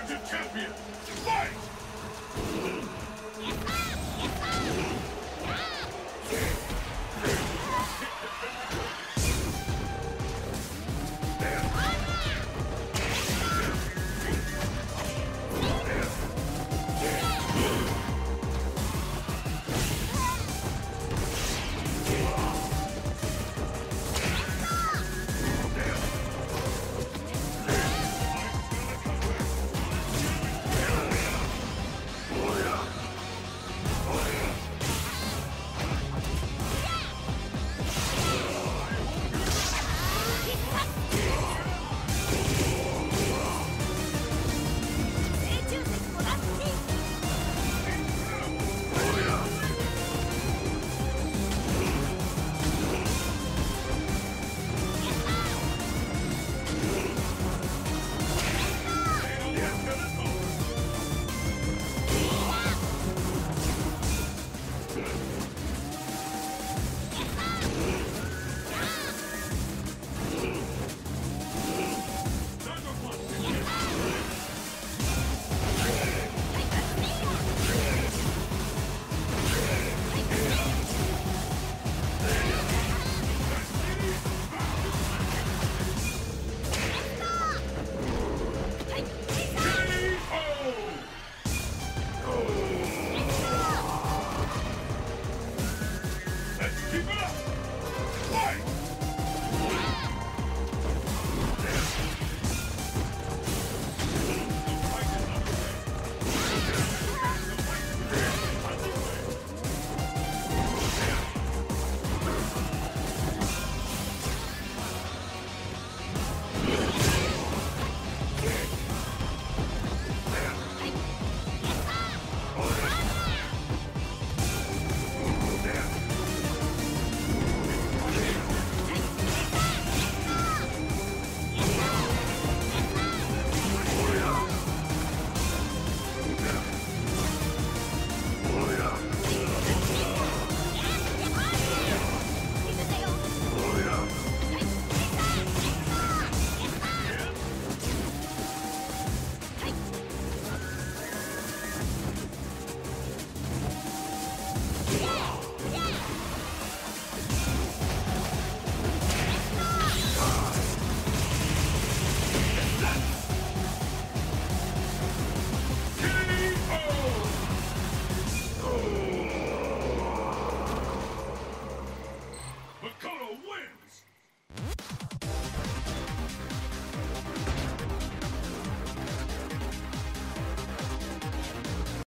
Return a champion! Fight! Fight!